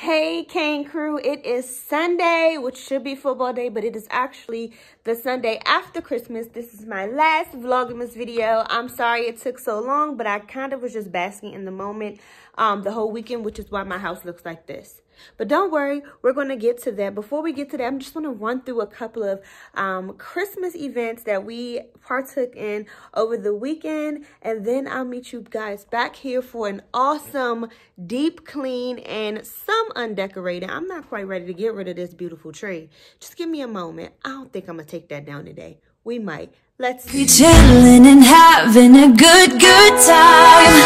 Hey, Cain crew, it is Sunday, which should be football day, but it is actually the Sunday after Christmas. This is my last Vlogmas video. I'm sorry it took so long, but I kind of was just basking in the moment um, the whole weekend, which is why my house looks like this. But don't worry, we're going to get to that. Before we get to that, I'm just going to run through a couple of um, Christmas events that we partook in over the weekend. And then I'll meet you guys back here for an awesome deep clean and some undecorated. I'm not quite ready to get rid of this beautiful tree. Just give me a moment. I don't think I'm going to take that down today. We might. Let's be chilling and having a good, good time.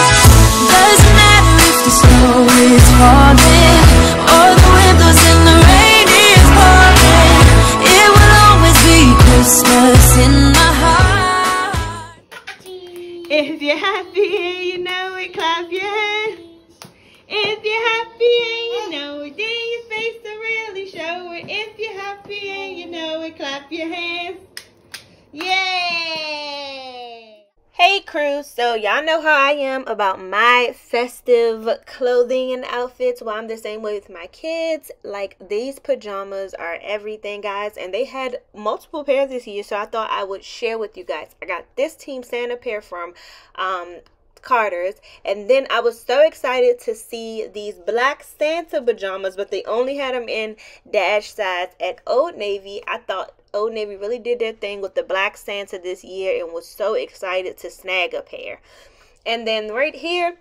Doesn't matter if the snow is falling happy you know it, clap your hands. Yay! Hey crew, so y'all know how I am about my festive clothing and outfits. Well, I'm the same way with my kids. Like these pajamas are everything, guys, and they had multiple pairs this year, so I thought I would share with you guys. I got this Team Santa pair from um, Carter's. And then I was so excited to see these black Santa pajamas, but they only had them in dash size at Old Navy. I thought Old Navy really did their thing with the black Santa this year and was so excited to snag a pair. And then right here,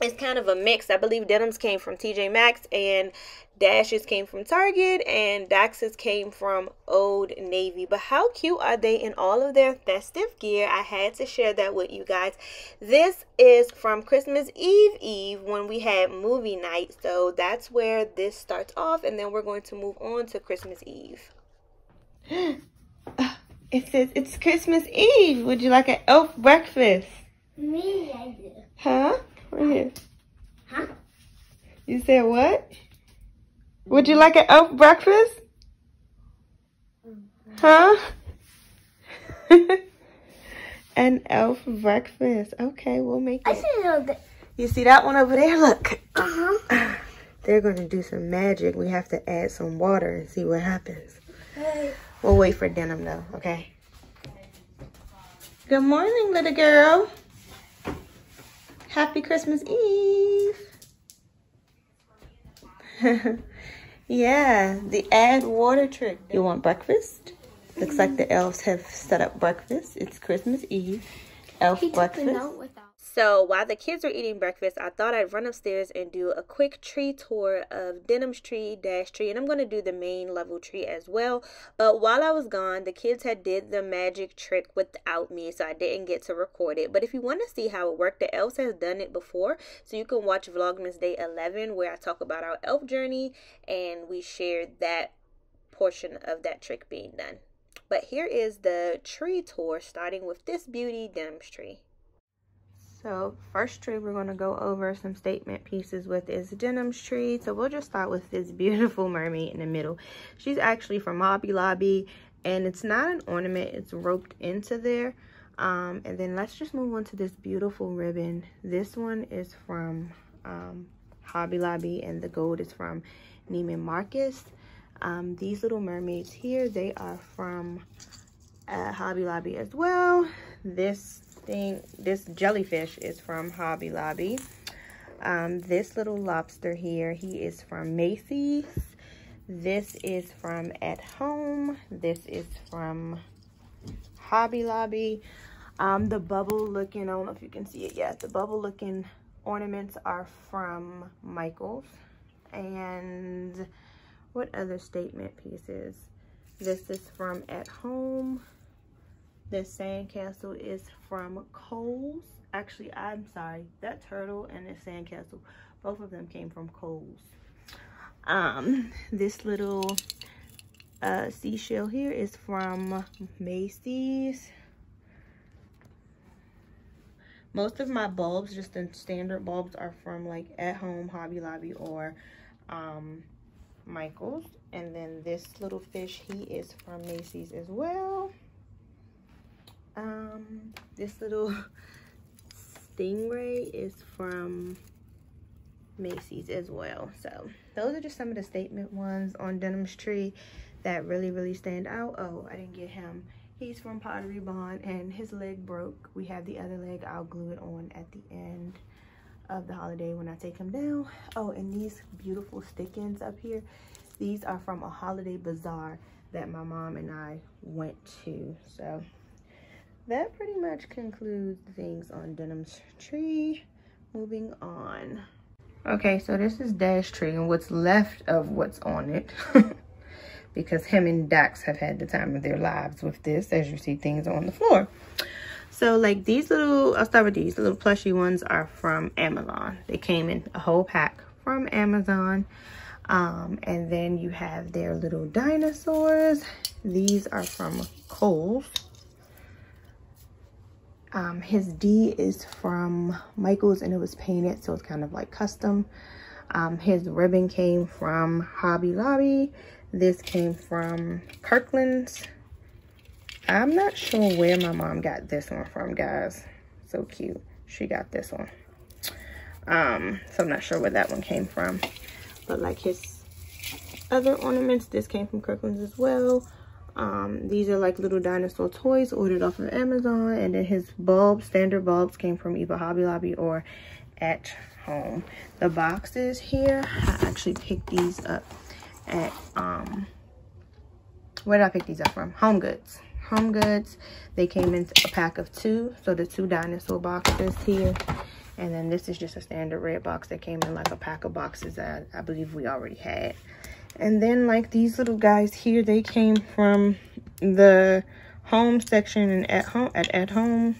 it's kind of a mix. I believe denims came from TJ Maxx and dashes came from Target and Daxes came from Old Navy. But how cute are they in all of their festive gear? I had to share that with you guys. This is from Christmas Eve Eve when we had movie night. So that's where this starts off and then we're going to move on to Christmas Eve. it says it's Christmas Eve. Would you like an elf breakfast? Me, I do. Huh? Right here. Huh? You said what? Would you like an elf breakfast? Huh? An elf breakfast. Okay, we'll make I it. see You see that one over there? Look. Uh-huh. They're going to do some magic. We have to add some water and see what happens. Hey. We'll wait for denim though, okay? Good morning, little girl. Happy Christmas Eve. yeah, the add water trick. You want breakfast? Looks like the elves have set up breakfast. It's Christmas Eve. Elf He breakfast. So while the kids were eating breakfast, I thought I'd run upstairs and do a quick tree tour of Denim's tree, Dash tree, and I'm going to do the main level tree as well. But while I was gone, the kids had did the magic trick without me, so I didn't get to record it. But if you want to see how it worked, the elves has done it before, so you can watch Vlogmas Day 11 where I talk about our elf journey and we shared that portion of that trick being done. But here is the tree tour starting with this beauty Denim's tree. So first tree we're going to go over some statement pieces with is Denim's tree. So we'll just start with this beautiful mermaid in the middle. She's actually from Hobby Lobby and it's not an ornament. It's roped into there. Um, and then let's just move on to this beautiful ribbon. This one is from um, Hobby Lobby and the gold is from Neiman Marcus. Um, these little mermaids here, they are from uh, Hobby Lobby as well. This thing, this jellyfish is from Hobby Lobby. Um, this little lobster here, he is from Macy's. This is from At Home. This is from Hobby Lobby. Um, the bubble looking, I don't know if you can see it yet. The bubble looking ornaments are from Michaels. And what other statement pieces? This is from At Home. This sandcastle is from Kohl's. Actually, I'm sorry. That turtle and this sandcastle, both of them came from Kohl's. Um, this little uh, seashell here is from Macy's. Most of my bulbs, just the standard bulbs, are from like At Home, Hobby Lobby, or um, Michael's. And then this little fish, he is from Macy's as well. This little stingray is from Macy's as well. So those are just some of the statement ones on Denim's Tree that really, really stand out. Oh, I didn't get him. He's from Pottery Barn and his leg broke. We have the other leg. I'll glue it on at the end of the holiday when I take him down. Oh, and these beautiful stick-ins up here. These are from a holiday bazaar that my mom and I went to. So that pretty much concludes things on Denim's Tree. Moving on. Okay, so this is Dash Tree and what's left of what's on it. because him and Dax have had the time of their lives with this as you see things on the floor. So like these little, I'll start with these. The little plushy ones are from Amazon. They came in a whole pack from Amazon. Um, and then you have their little dinosaurs. These are from Kohl's. Um, his D is from Michael's and it was painted, so it's kind of like custom. Um, his ribbon came from Hobby Lobby. This came from Kirkland's. I'm not sure where my mom got this one from, guys. So cute. She got this one. Um, so I'm not sure where that one came from. But like his other ornaments, this came from Kirkland's as well. Um, these are like little dinosaur toys ordered off of Amazon. And then his bulbs, standard bulbs, came from either Hobby Lobby or at home. The boxes here, I actually picked these up at, um, where did I pick these up from? Home Goods. Home Goods. They came in a pack of two. So the two dinosaur boxes here. And then this is just a standard red box that came in like a pack of boxes that I believe we already had. And then like these little guys here, they came from the home section and at home at at home.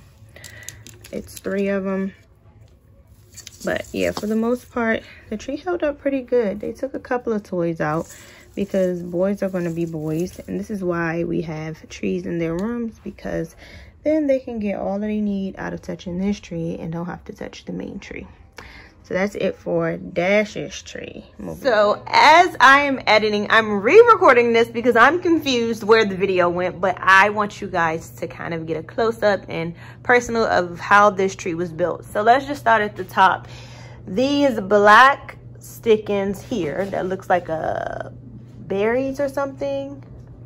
It's three of them. But yeah, for the most part, the tree held up pretty good. They took a couple of toys out because boys are going to be boys. And this is why we have trees in their rooms because then they can get all that they need out of touching this tree and don't have to touch the main tree. So that's it for Dash's tree. So as I am editing, I'm re-recording this because I'm confused where the video went, but I want you guys to kind of get a close-up and personal of how this tree was built. So let's just start at the top. These black stick-ins here that looks like a berries or something,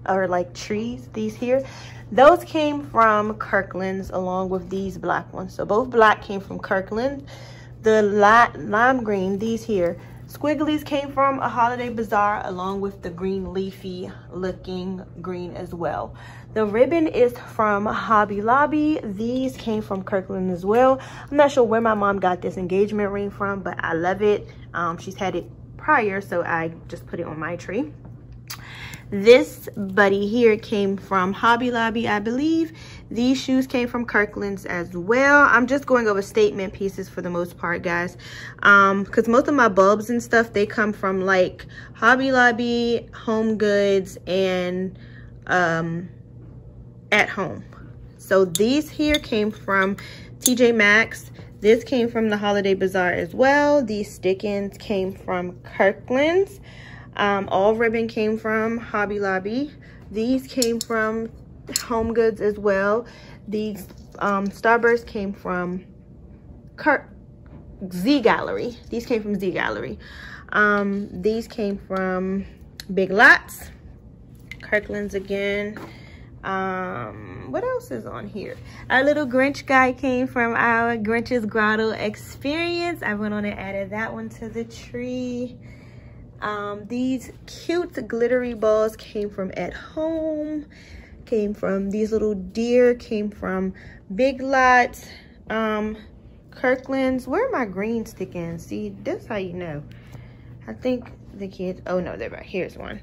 or like trees, these here. Those came from Kirkland's along with these black ones. So both black came from Kirkland the lime green, these here, squigglies came from a holiday bazaar along with the green leafy looking green as well. The ribbon is from Hobby Lobby. These came from Kirkland as well. I'm not sure where my mom got this engagement ring from, but I love it. Um, she's had it prior, so I just put it on my tree. This buddy here came from Hobby Lobby, I believe. These shoes came from Kirkland's as well. I'm just going over statement pieces for the most part, guys. Um, because most of my bulbs and stuff, they come from like Hobby Lobby, Home Goods, and um, at home. So these here came from TJ Maxx. This came from the Holiday Bazaar as well. These stick-ins came from Kirkland's. Um, all ribbon came from Hobby Lobby. These came from Home Goods as well. These um, Starburst came from Kurt Z Gallerie. These came from Z Gallerie. Um, these came from Big Lots. Kirkland's again. Um, what else is on here? Our little Grinch guy came from our Grinch's Grotto experience. I went on and added that one to the tree. Um, these cute glittery balls came from at home, came from these little deer, came from Big Lots, um, Kirkland's. Where are my green stick-ins? See, that's how you know. I think the kids, oh no, they're right. Here's one.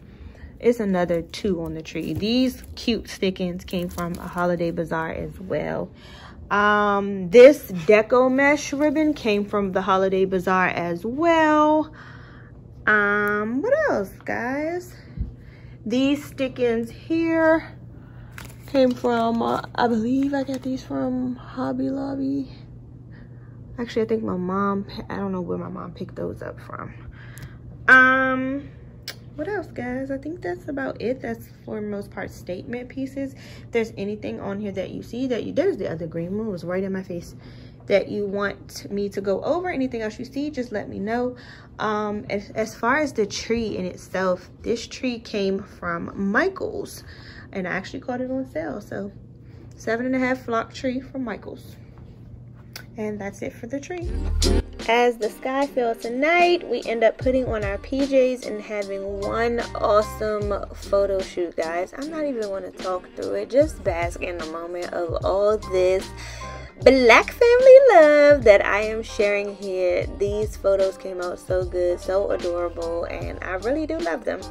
It's another two on the tree. These cute stick-ins came from a holiday bazaar as well. Um, this deco mesh ribbon came from the holiday bazaar as well. Um, what else, guys? These stick-ins here came from, uh, I believe I got these from Hobby Lobby. Actually, I think my mom, I don't know where my mom picked those up from. Um, what else, guys? I think that's about it. That's for most part statement pieces. If there's anything on here that you see that you, there's the other green one was right in my face. That you want me to go over. Anything else you see, just let me know. Um, as, as far as the tree in itself, this tree came from Michael's and I actually caught it on sale. So seven and a half flock tree from Michael's. And that's it for the tree. As the sky fell tonight, we end up putting on our PJs and having one awesome photo shoot, guys. I'm not even going to talk through it. Just bask in the moment of all this black family love that I am sharing here. These photos came out so good, so adorable, and I really do love them.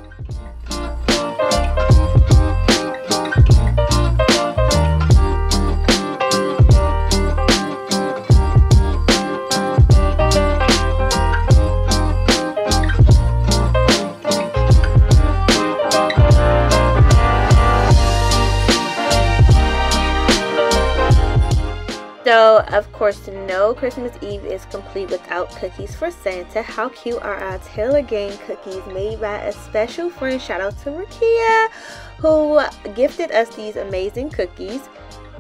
Of course, no Christmas Eve is complete without cookies for Santa. How cute are our Taylor Gang cookies made by a special friend? Shout out to Rakia, who gifted us these amazing cookies.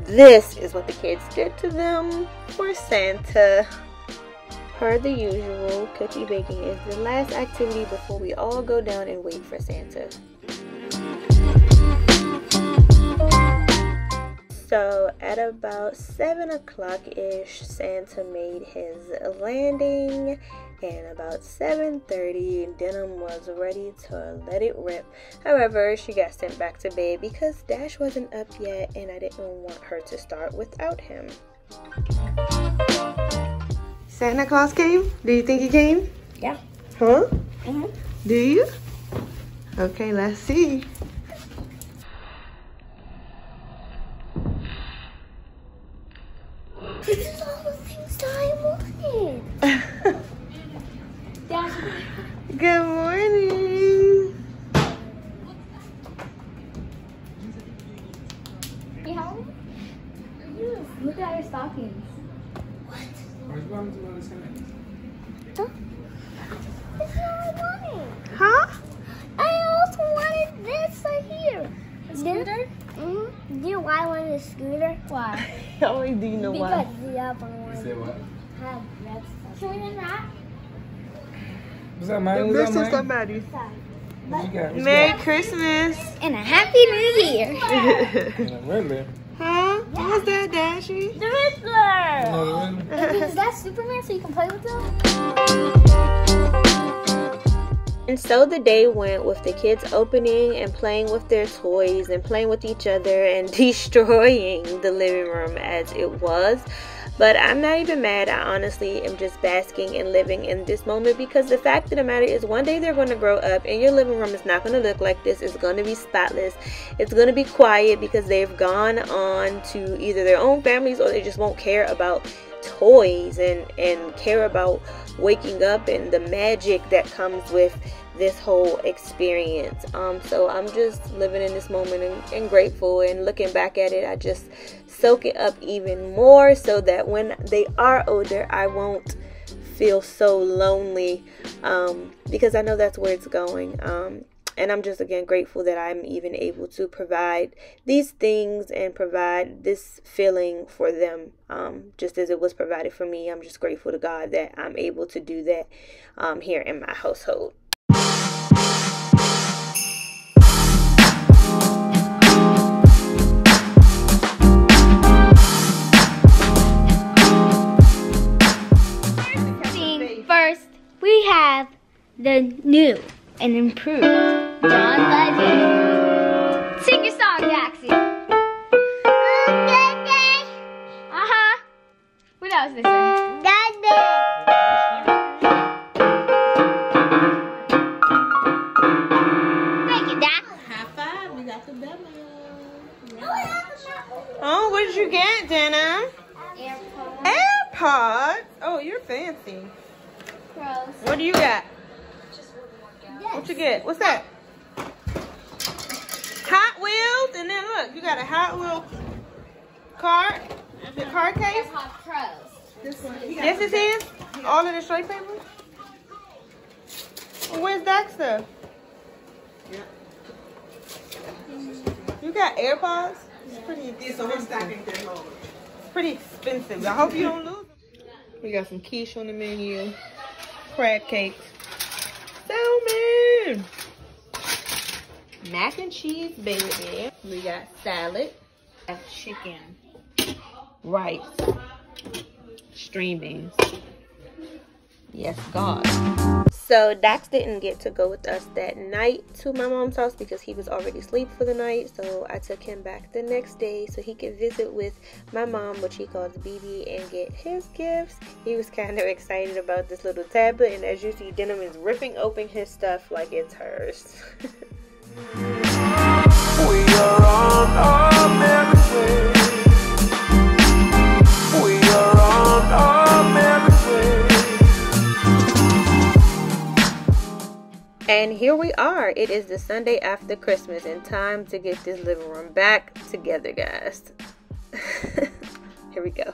This is what the kids did to them for Santa. Per the usual, cookie baking is the last activity before we all go down and wait for Santa. So at about seven o'clock ish, Santa made his landing, and about 7:30, Denim was ready to let it rip. However, she got sent back to bed because Dash wasn't up yet, and I didn't want her to start without him. Santa Claus came? Do you think he came? Yeah. Huh? Mhm. Do you? Okay, let's see. This is all the things that I wanted. Good What's up, man? This What's is up, man? somebody. What you got? What's Merry Christmas. And a happy new year. good? Really? huh? What's that, Dashy? The Riddler. No, really? Is that Superman so you can play with them? And so the day went with the kids opening and playing with their toys and playing with each other and destroying the living room as it was. But I'm not even mad. I honestly am just basking and living in this moment because the fact of the matter is, one day they're going to grow up and your living room is not going to look like this. It's going to be spotless. It's going to be quiet because they've gone on to either their own families or they just won't care about toys and, and care about waking up and the magic that comes with this whole experience. Um, so I'm just living in this moment and, and grateful and looking back at it. I just soak it up even more so that when they are older, I won't feel so lonely um, because I know that's where it's going. Um, and I'm just again grateful that I'm even able to provide these things and provide this feeling for them, um, just as it was provided for me. I'm just grateful to God that I'm able to do that um, here in my household. The new and improved John Legend. Sing your song, Daxie. Uh huh. What else is there? Thank you, Dax. High five, we got the demo. Oh, what did you get, Dana? AirPods. Oh, you're fancy. Gross. What do you got? What you get? What's that? Hot Wheels, and then look, you got a Hot Wheel card. The card case. Hot Pros. Yes, it is. All of the straight paper. Well, where's that stuff? You got AirPods? It's pretty expensive. It's pretty expensive. I hope you don't lose them. We got some quiche on the menu, crab cakes, salmon, mac and cheese, baby. We got salad, got chicken, rice, string beans. Yes, God. So Dax didn't get to go with us that night to my mom's house because he was already asleep for the night. So I took him back the next day so he could visit with my mom, which he calls BB, and get his gifts. He was kind of excited about this little tablet, and as you see, Denim is ripping open his stuff like it's hers. We are on our. And here we are. It is the Sunday after Christmas and time to get this living room back together, guys. here we go.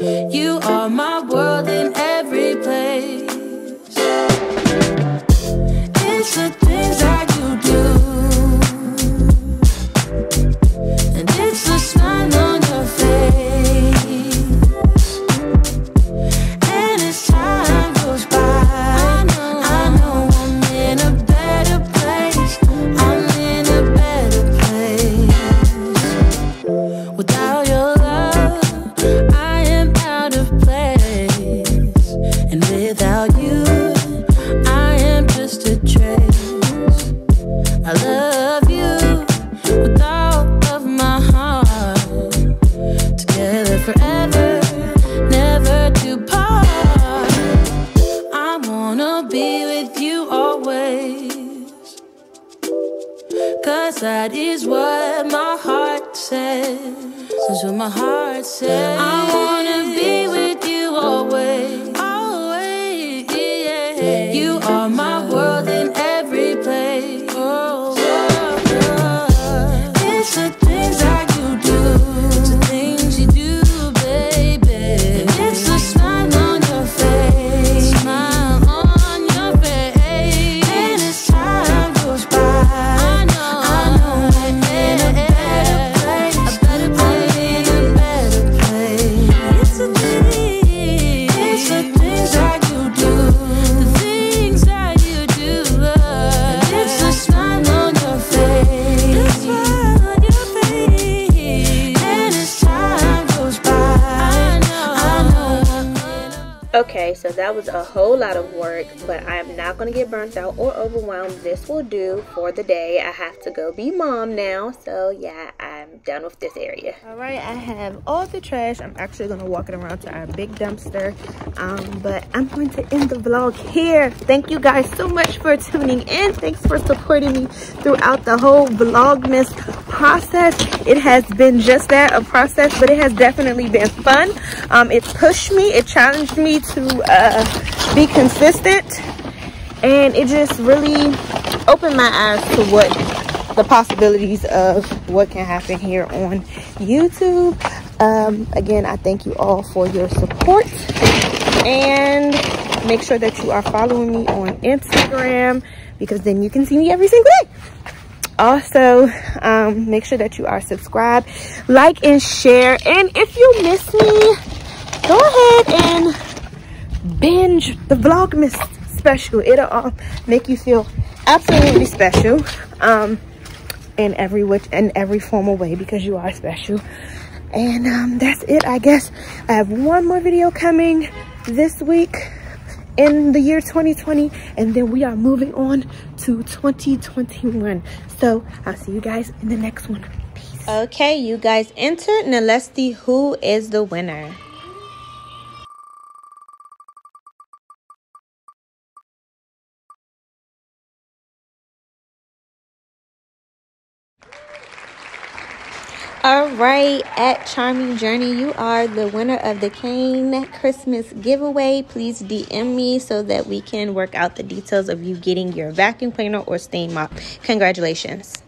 You that is what my heart says. That's what my heart says. So that was a whole lot of work, but I am not going to get burnt out or overwhelmed. This will do for the day. I have to go be mom now, so yeah, I'm done with this area. All right, I have all the trash. I'm actually going to walk it around to our big dumpster, um, but I'm going to end the vlog here. Thank you guys so much for tuning in. Thanks for supporting me throughout the whole Vlogmas process. It has been just that, a process, but it has definitely been fun. Um, it pushed me, it challenged me to uh, be consistent, and it just really opened my eyes to what the possibilities of what can happen here on YouTube. Um, again, I thank you all for your support. And make sure that you are following me on Instagram because then you can see me every single day. Also um, make sure that you are subscribed like and share. And if you miss me go ahead and binge the vlogmas special. It'll all make you feel absolutely special um in every which and every formal way because you are special. And um that's it i guess. I have one more video coming this week in the year 2020 and then we are moving on to 2021 so i'll see you guys in the next one. Peace. Okay you guys entered now let's see who is the winner right, at Charming Journey, you are the winner of the Cain Christmas giveaway. Please DM me so that we can work out the details of you getting your vacuum cleaner or steam mop. Congratulations.